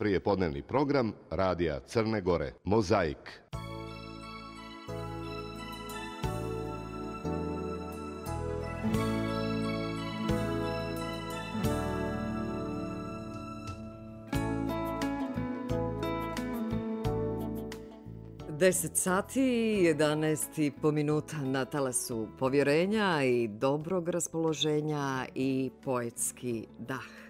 Prije podnevni program Radija Crne Gore. Mozaik. Deset sati i jedanest i po minuta na talasu povjerenja i dobrog raspoloženja i poetski dah.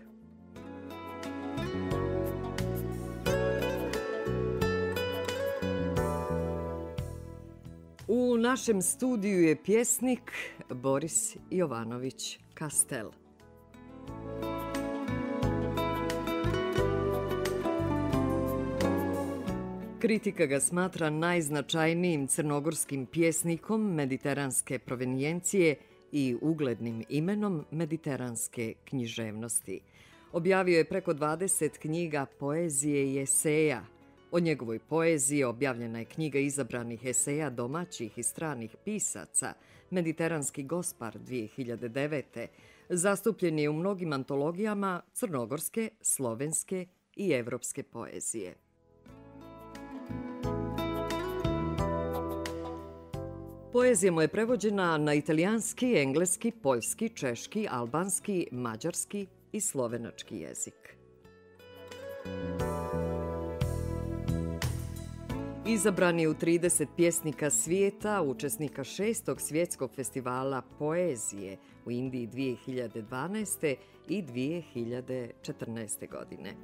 Našem studiju je pjesnik Boris Jovanović Kastel. Kritika ga smatra najznačajnijim crnogorskim pjesnikom mediteranske provenijencije i uglednim imenom mediteranske književnosti. Objavio je preko 20 knjiga poezije i eseja. O njegovoj poeziji objavljena je knjiga izabranih eseja domaćih i stranih pisaca, Mediteranski gospar 2009. Zastupljen je u mnogim antologijama crnogorske, slovenske i evropske poezije. Poezija mu je prevođena na italijanski, engleski, poljski, češki, albanski, mađarski i slovenački jezik. Izabran je u 30 pjesnika svijeta, učesnika šestog svjetskog festivala poezije u Indiji 2012. i 2014. godine.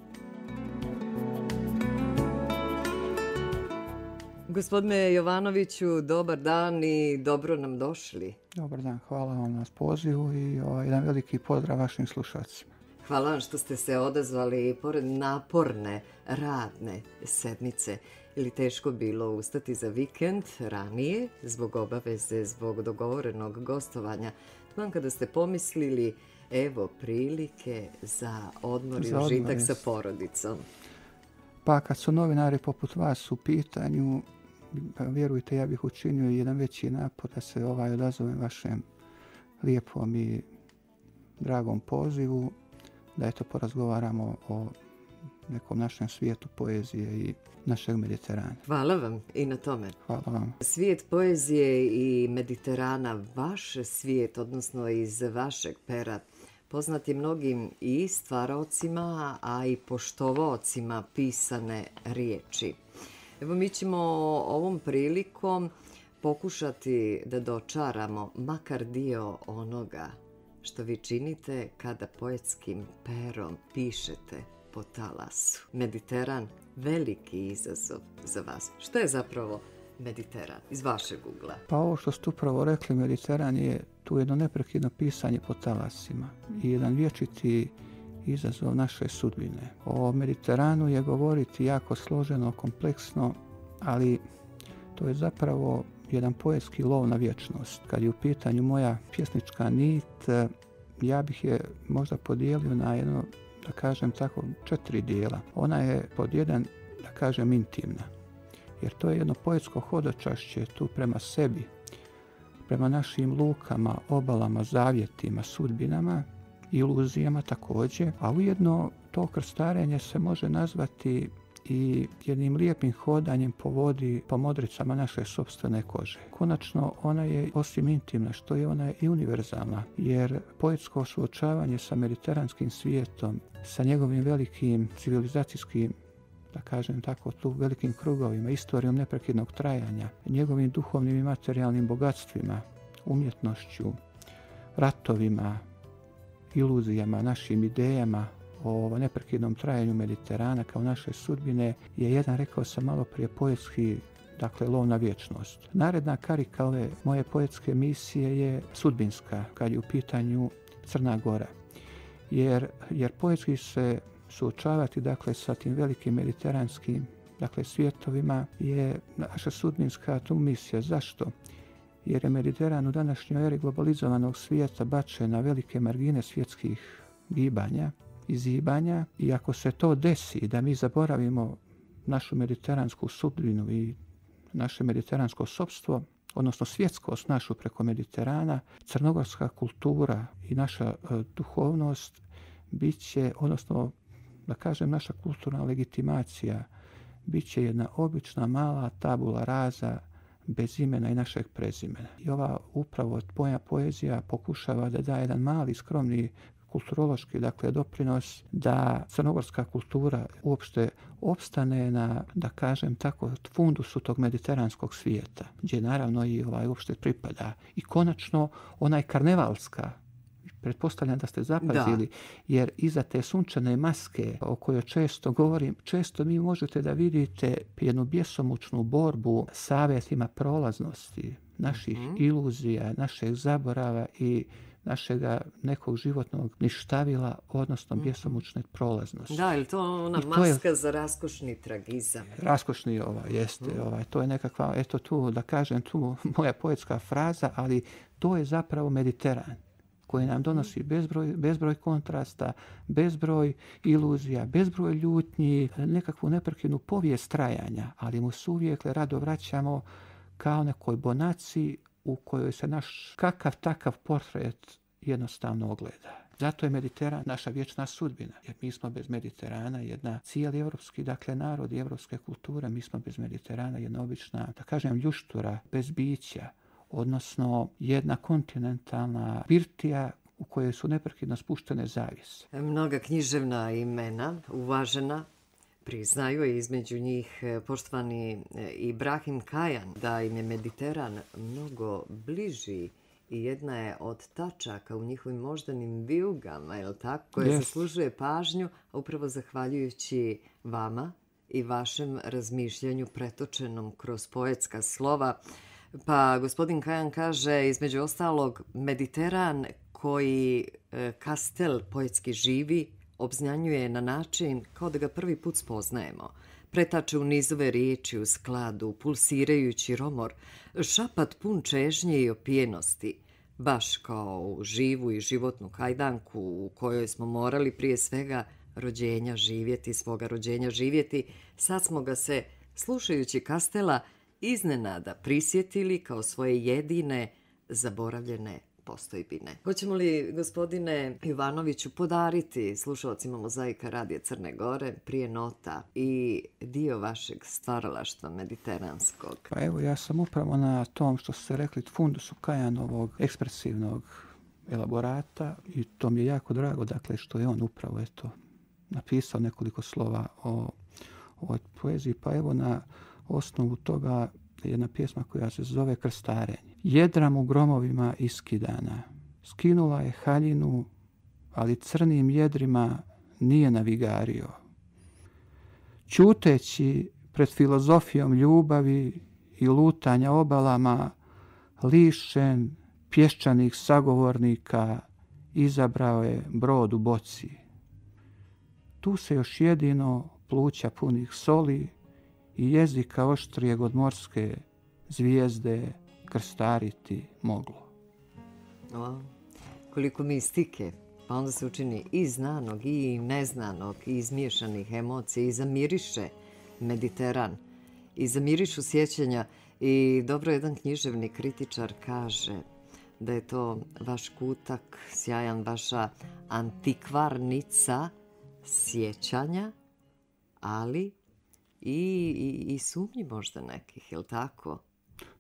Gospodine Jovanoviću, dobar dan i dobro nam došli. Dobar dan, hvala vam na pozivu i ovaj, jedan veliki pozdrav vašim slušacima. Hvala vam što ste se odazvali pored naporne, radne sedmice. Ili teško bilo ustati za vikend ranije, zbog obaveze, zbog dogovorenog gostovanja. Tman kada ste pomislili, evo prilike za odmor i užitak sa porodicom. Pa kad su novinari poput vas u pitanju, pa vjerujte, ja bih učinio jedan veći napor da se ovaj odazovem vašem lijepom i dragom pozivu, da eto porazgovaramo o nekom našem svijetu poezije i našeg Mediterana. Hvala vam i na tome. Hvala vam. Svijet poezije i Mediterana, vaš svijet, odnosno iz vašeg pera, poznat je mnogim i stvarocima, a i poštovocima pisane riječi. Evo mi ćemo ovom prilikom pokušati da dočaramo makar dio onoga što vi činite kada poetskim perom pišete po talasu. Mediteran, veliki izazov za vas. Što je zapravo Mediteran iz vašeg ugla? Pa ovo što ste upravo rekli, Mediteran je tu jedno neprekidno pisanje po talasima i jedan vječiti izazov naše sudbine. O Mediteranu je govoriti jako složeno, kompleksno, ali to je zapravo jedan poetski lov na vječnost. Kad je u pitanju moja pjesnička nit, ja bih je možda podijelio na jedno, da kažem tako, četiri dijela. Ona je pod jedan, da kažem, intimna. Jer to je jedno poetsko hodočašće tu prema sebi, prema našim lukama, obalama, zavjetima, sudbinama, iluzijama također, a ujedno to krstarenje se može nazvati i jednim lijepim hodanjem po vodi, po modricama naše sobstvene kože. Konačno, ona je osim intimna, što je ona i univerzalna, jer poetsko suočavanje sa mediteranskim svijetom, sa njegovim velikim civilizacijskim da kažem tako, tu velikim krugovima, istorijom neprekidnog trajanja, njegovim duhovnim i materijalnim bogatstvima, umjetnošću, ratovima, iluzijama, našim idejama o neprekidnom trajanju Mediterana kao naše sudbine je jedan, rekao sam malo prije, poetski dakle, lov na vječnost. Naredna karika ove moje poetske misije je sudbinska, kad je u pitanju Crna Gora. Jer, jer poetski se suočavati dakle, sa tim velikim mediteranskim dakle, svjetovima je naša sudbinska tu misija. Zašto? jer je Mediteran u današnjoj eri globalizovanog svijeta bačen na velike margine svjetskih gibanja i i ako se to desi da mi zaboravimo našu mediteransku sudbinu i naše mediteransko sobstvo, odnosno svjetskost našu preko Mediterana, crnogorska kultura i naša e, duhovnost bit će, odnosno da kažem, naša kulturna legitimacija bit će jedna obična mala tabula raza bez imena i našeg prezimena. I ova upravo tvoja poezija pokušava da da jedan mali, skromni kulturološki dakle doprinos da crnogorska kultura uopšte opstane na da kažem tako fundusu tog mediteranskog svijeta gdje naravno i ovaj uopšte pripada i konačno onaj karnevalska pretpostavljam da ste zapazili, da. jer iza te sunčane maske o kojoj često govorim, često mi možete da vidite jednu bjesomučnu borbu savjetima prolaznosti, naših mm -hmm. iluzija, našeg zaborava i našega nekog životnog ništavila, odnosno mm. bjesomučne prolaznosti. Da, ili to ona I maska je, za raskošni tragizam? Raskošni ova, jeste. Mm. Ovaj, to je nekakva, eto tu, da kažem, tu moja poetska fraza, ali to je zapravo Mediteran koji nam donosi bezbroj, bezbroj kontrasta, bezbroj iluzija, bezbroj ljutnji, nekakvu neprekidnu povijest trajanja, ali mu se uvijek rado vraćamo kao nekoj bonaci u kojoj se naš kakav takav portret jednostavno ogleda. Zato je Mediteran naša vječna sudbina, jer mi smo bez Mediterana jedna cijeli evropski, dakle narod i evropske kulture, mi smo bez Mediterana jedna obična, da kažem, ljuštura, bez bića, odnosno jedna kontinentalna birtija u kojoj su neprekidno spuštene zavise. Mnoga književna imena, uvažena, priznaju i između njih e, poštovani e, Ibrahim Kajan da im je Mediteran mnogo bliži i jedna je od tačaka u njihovim moždanim viugama, je li tako, koja yes. zaslužuje pažnju, a upravo zahvaljujući vama i vašem razmišljanju pretočenom kroz poetska slova. Pa gospodin Kajan kaže, između ostalog, Mediteran koji e, Kastel poetski živi, obznanjuje na način kao da ga prvi put spoznajemo. Pretače u nizove riječi u skladu, pulsirajući romor, šapat pun čežnje i opijenosti, baš kao u živu i životnu kajdanku u kojoj smo morali prije svega rođenja živjeti, svoga rođenja živjeti, sad smo ga se, slušajući Kastela, iznenada prisjetili kao svoje jedine zaboravljene postojbine. Hoćemo li, gospodine Ivanoviću, podariti slušalcima Mozaika Radije Crne Gore prije nota i dio vašeg stvaralaštva mediteranskog? Pa evo, ja sam upravo na tom što ste rekli fundusu Kajanovog ekspresivnog elaborata i to mi je jako drago, dakle, što je on upravo eto, napisao nekoliko slova o ovoj poeziji, pa evo na osnovu toga jedna pjesma koja se zove Krstarenje. Jedram u gromovima iskidana, skinula je haljinu, ali crnim jedrima nije navigario. Ćuteći pred filozofijom ljubavi i lutanja obalama, lišen pješčanih sagovornika, izabrao je brod u boci. Tu se još jedino pluća punih soli i jezika oštrijeg od morske zvijezde krstariti moglo. O, koliko mistike, pa onda se učini i znanog i neznanog i izmiješanih emocija i zamiriše Mediteran i zamirišu sjećanja i dobro jedan književni kritičar kaže da je to vaš kutak, sjajan vaša antikvarnica sjećanja, ali i, i, i sumnji možda nekih, je li tako?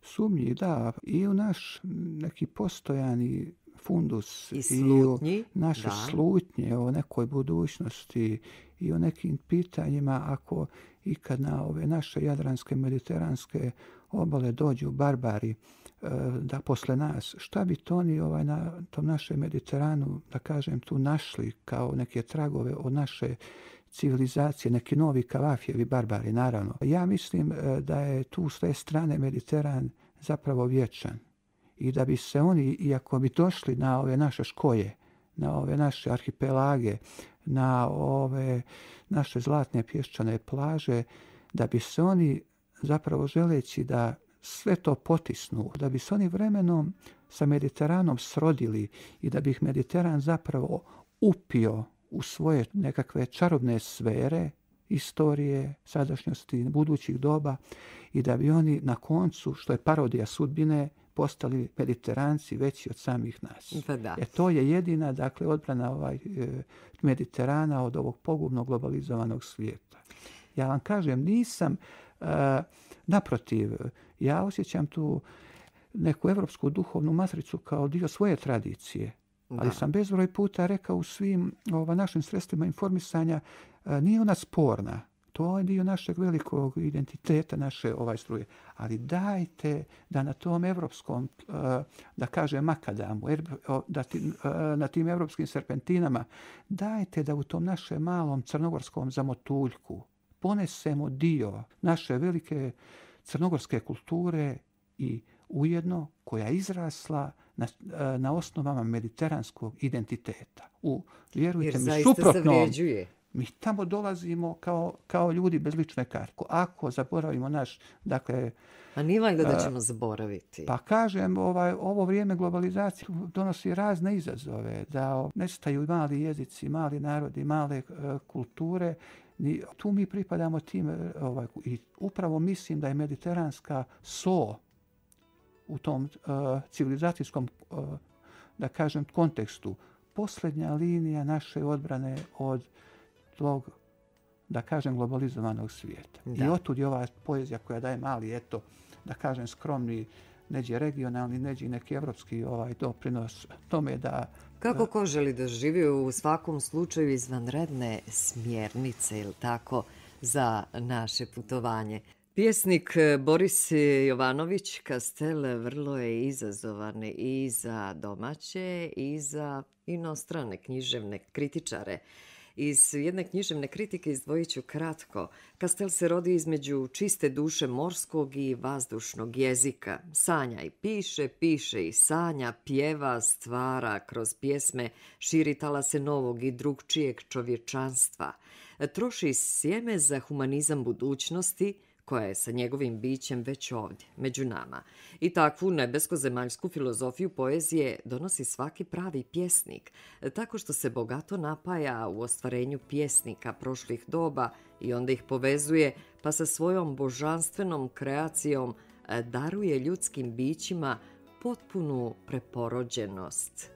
Sumnji, da. I u naš neki postojani fundus i, slutnji, i naše da. slutnje o nekoj budućnosti i o nekim pitanjima ako ikad na ove naše jadranske mediteranske obale dođu barbari e, da posle nas, šta bi to oni ovaj, na tom našem Mediteranu, da kažem, tu našli kao neke tragove od naše civilizacije, neki novi kavafijevi barbari, naravno. Ja mislim e, da je tu s te strane Mediteran zapravo vječan. I da bi se oni, iako bi došli na ove naše škoje, na ove naše arhipelage, na ove naše zlatne pješčane plaže, da bi se oni zapravo želeći da sve to potisnu, da bi se oni vremenom sa Mediteranom srodili i da bi ih Mediteran zapravo upio u svoje nekakve čarobne sfere istorije, sadašnjosti, budućih doba i da bi oni na koncu, što je parodija sudbine, postali mediteranci veći od samih nas. Pa da. E to je jedina, dakle, odbrana ovaj, e, Mediterana od ovog pogubnog globalizovanog svijeta. Ja vam kažem, nisam, e, naprotiv, ja osjećam tu neku evropsku duhovnu matricu kao dio svoje tradicije. Ali sam bezbroj puta rekao u svim ova, našim sredstvima informisanja, e, nije ona sporna. To je dio našeg velikog identiteta, naše ovaj struje. Ali dajte da na tom evropskom, e, da kažem makadamu, er- da ti, e, na tim evropskim serpentinama, dajte da u tom našem malom crnogorskom zamotuljku ponesemo dio naše velike crnogorske kulture i ujedno koja je izrasla na, e, na osnovama mediteranskog identiteta. U, Jer vjerujte mi, suprotno, mi tamo dolazimo kao, kao ljudi bez lične karte. Ako zaboravimo naš, dakle, A nije valjda da ćemo zaboraviti. pa kažem, ovaj, ovo vrijeme globalizacije donosi razne izazove, da nestaju mali jezici, mali narodi, male e, kulture. Ni, tu mi pripadamo tim, ovaj, i upravo mislim da je mediteranska so u tom e, civilizacijskom, e, da kažem, kontekstu, posljednja linija naše odbrane od tog, da kažem, globalizovanog svijeta. Da. I otud je ova poezija koja daje mali, eto, da kažem, skromni, neđe regionalni, neđe neki evropski ovaj doprinos tome da Kako ko želi da živi u svakom slučaju izvanredne smjernice, ili tako, za naše putovanje. Pjesnik e, Boris Jovanović Kastel vrlo je izazovan i za domaće i za inostrane književne kritičare. Iz jedne književne kritike izdvojit ću kratko. Kastel se rodi između čiste duše morskog i vazdušnog jezika. Sanja i piše, piše i sanja, pjeva, stvara kroz pjesme, širi talase novog i drugčijeg čovječanstva. E, troši sjeme za humanizam budućnosti, koja je sa njegovim bićem već ovdje, među nama. I takvu nebesko-zemaljsku filozofiju poezije donosi svaki pravi pjesnik, tako što se bogato napaja u ostvarenju pjesnika prošlih doba i onda ih povezuje, pa sa svojom božanstvenom kreacijom e, daruje ljudskim bićima potpunu preporođenost.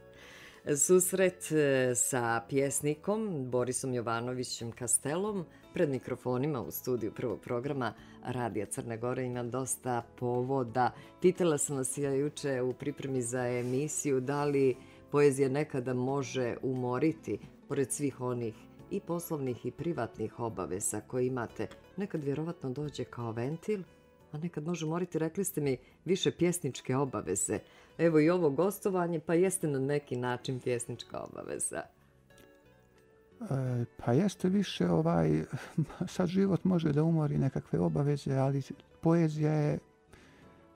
Susret e, sa pjesnikom Borisom Jovanovićem Kastelom pred mikrofonima u studiju prvog programa Radija Crne Gore ima dosta povoda. Pitala sam vas ja juče u pripremi za emisiju da li poezija nekada može umoriti pored svih onih i poslovnih i privatnih obaveza koje imate. Nekad vjerovatno dođe kao ventil, a nekad može moriti, rekli ste mi, više pjesničke obaveze. Evo i ovo gostovanje, pa jeste na neki način pjesnička obaveza. E, pa jeste više ovaj, sad život može da umori nekakve obaveze, ali poezija je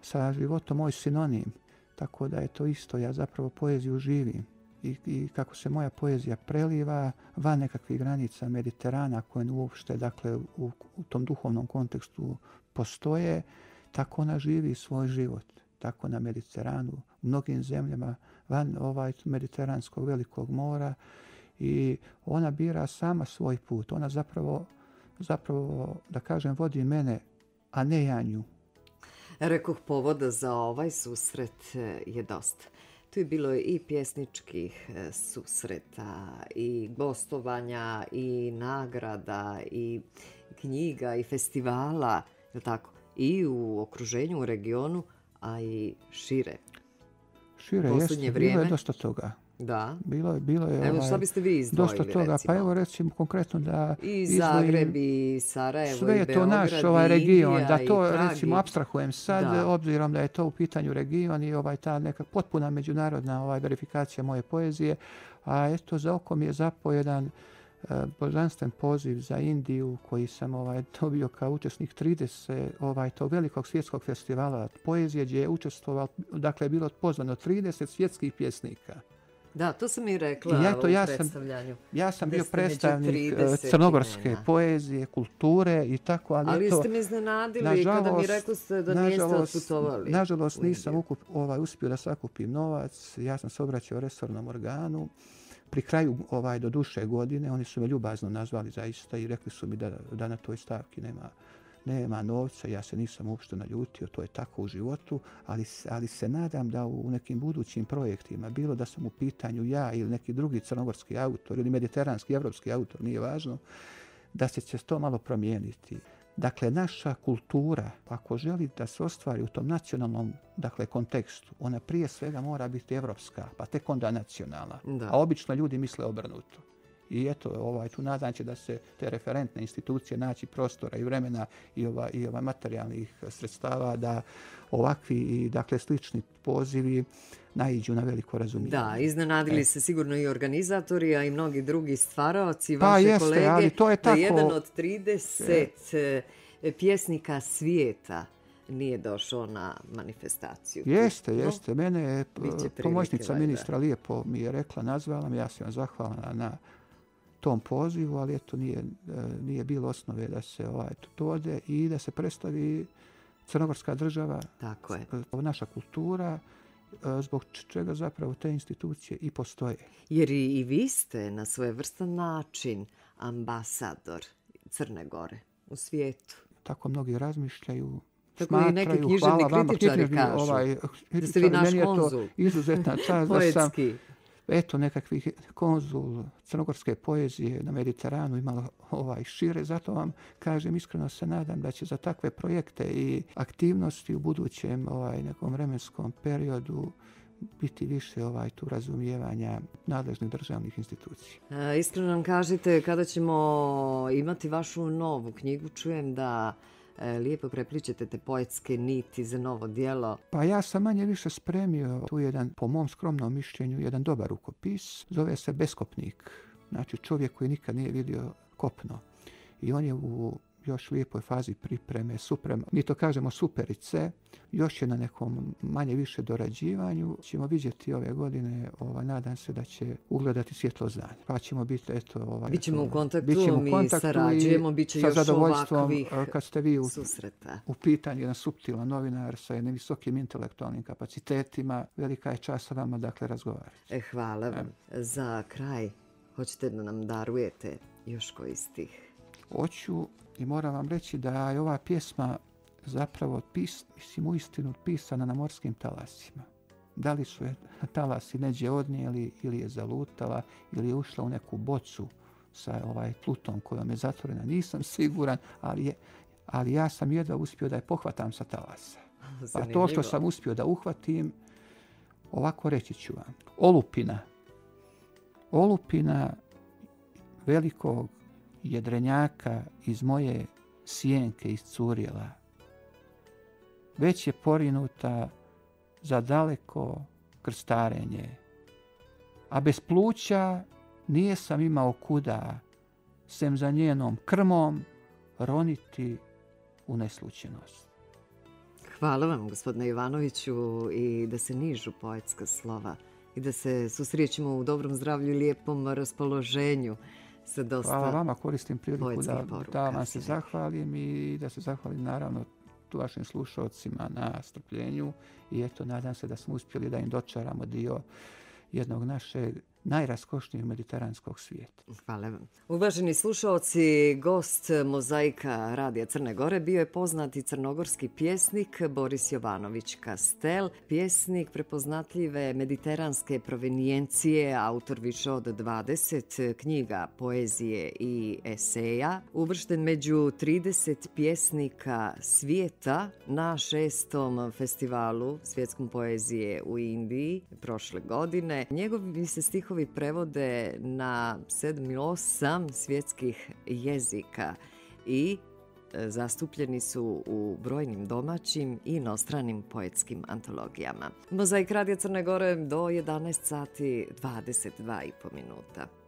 sa životom moj sinonim. Tako da je to isto, ja zapravo poeziju živim. I, i kako se moja poezija preliva van nekakvih granica Mediterana koje uopšte dakle, u, u tom duhovnom kontekstu postoje, tako ona živi svoj život. Tako na Mediteranu, u mnogim zemljama van ovaj mediteranskog velikog mora i ona bira sama svoj put. Ona zapravo, zapravo da kažem, vodi mene, a ne ja nju. Rekoh povoda za ovaj susret e, je dosta. Tu je bilo i pjesničkih e, susreta, i gostovanja, i nagrada, i knjiga, i festivala, je tako? I u okruženju, u regionu, a i šire. Šire jeste, bilo je dosta toga. Da. Bilo je, bilo je Evo ovaj, šta biste vi izdvojili, dosta toga. recimo? Pa evo recimo konkretno da I Zagreb, i Sarajevo, sve i je to naš ovaj region, Indija, da to recimo abstrahujem sad, Da. obzirom da je to u pitanju region i ovaj ta neka potpuna međunarodna ovaj verifikacija moje poezije, a eto za oko mi je zapo jedan e, božanstven poziv za Indiju koji sam ovaj dobio kao učesnik 30 ovaj tog velikog svjetskog festivala poezije gdje je učestvovalo dakle je bilo pozvano 30 svjetskih pjesnika. Da, to sam i rekla I eto, u ja sam- predstavljanju. Ja sam bio predstavnik 30 e, crnogorske imena. poezije, kulture i tako, ali, Ali eto, ste me iznenadili kada mi rekli ste da niste otputovali. Nažalost nisam ukup, ovaj, uspio da sakupim novac. Ja sam se obraćao resornom organu. Pri kraju ovaj do duše godine oni su me ljubazno nazvali zaista i rekli su mi da, da na toj stavki nema nema novca, ja se nisam uopšte naljutio, to je tako u životu, ali, ali se nadam da u nekim budućim projektima, bilo da sam u pitanju ja ili neki drugi crnogorski autor ili mediteranski, evropski autor, nije važno, da se će to malo promijeniti. Dakle, naša kultura, ako želi da se ostvari u tom nacionalnom dakle, kontekstu, ona prije svega mora biti evropska, pa tek onda nacionalna. Da. A obično ljudi misle obrnuto. I eto, ovaj, tu nadam će da se te referentne institucije naći prostora i vremena i, ova, i ova materijalnih sredstava da ovakvi i dakle slični pozivi naiđu na veliko razumijevanje. Da, iznenadili e. se sigurno i organizatori, a i mnogi drugi stvaraoci, pa, vaše jeste, kolege, ali to je tako... da jedan od 30 e. pjesnika svijeta nije došao na manifestaciju. Jeste, jeste. Mene je pomoćnica ministra lijepo mi je rekla, nazvala mi, ja sam zahvalna na tom pozivu, ali eto nije, e, nije bilo osnove da se ovaj dođe i da se predstavi crnogorska država, Tako je. naša kultura, e, zbog čega zapravo te institucije i postoje. Jer i, vi ste na svoj vrstan način ambasador Crne Gore u svijetu. Tako mnogi razmišljaju, Tako smatraju, i neki književni kritičari kažu. Ovaj, da ste vi naš konzul. izuzetna čast da sam eto nekakvih konzul crnogorske poezije na Mediteranu imalo ovaj šire. Zato vam kažem iskreno se nadam da će za takve projekte i aktivnosti u budućem ovaj nekom vremenskom periodu biti više ovaj tu razumijevanja nadležnih državnih institucija. E, iskreno nam kažete kada ćemo imati vašu novu knjigu. Čujem da E, lijepo prepličete te poetske niti za novo dijelo. Pa ja sam manje više spremio tu jedan, po mom skromnom mišljenju, jedan dobar rukopis. Zove se Beskopnik. Znači čovjek koji nikad nije vidio kopno. I on je u još lijepoj fazi pripreme, suprema. Mi to kažemo superice, još je na nekom manje više dorađivanju. Ćemo vidjeti ove godine, ovaj, nadam se da će ugledati svjetlo znanje. Pa ćemo biti, eto... Ovaj, bićemo u kontaktu, bićemo u kontaktu mi sarađujemo, bit će još ovakvih kad ste vi u, susreta. U pitanju jedan suptilan novinar sa jednim visokim intelektualnim kapacitetima, velika je čast sa vama, dakle, razgovarati. E, hvala vam. E. Za kraj, hoćete da nam darujete još koji stih? Hoću I moram vam reći da je ova pjesma zapravo pis, mislim, u istinu pisana na morskim talasima. Da li su je talasi neđe odnijeli ili je zalutala ili je ušla u neku bocu sa ovaj plutom kojom je zatvorena. Nisam siguran, ali, je, ali ja sam jedva uspio da je pohvatam sa talasa. Pa to što sam uspio da uhvatim, ovako reći ću vam. Olupina. Olupina velikog jedrenjaka iz moje sjenke iscurjela. Već je porinuta za daleko krstarenje. A bez pluća nije sam imao kuda, sem za njenom krmom, roniti u neslučenost. Hvala vam, gospodine Ivanoviću, i da se nižu poetska slova i da se susrećemo u dobrom zdravlju i lijepom raspoloženju sa dosta Hvala vama, koristim priliku da, da vam se zahvalim i da se zahvalim naravno tu vašim slušalcima na strpljenju i eto, nadam se da smo uspjeli da im dočaramo dio jednog našeg najraskošnijeg mediteranskog svijeta. Hvala vam. Uvaženi slušalci, gost mozaika Radija Crne Gore bio je poznati crnogorski pjesnik Boris Jovanović Kastel, pjesnik prepoznatljive mediteranske provenijencije, autor više od 20 knjiga, poezije i eseja, uvršten među 30 pjesnika svijeta na šestom festivalu svjetskom poezije u Indiji prošle godine. Njegovi se stihovi stihovi prevode na 7 ili 8 svjetskih jezika i e, zastupljeni su u brojnim domaćim i inostranim poetskim antologijama. Mozaik Radija Crne Gore do 11 sati 22,5 minuta.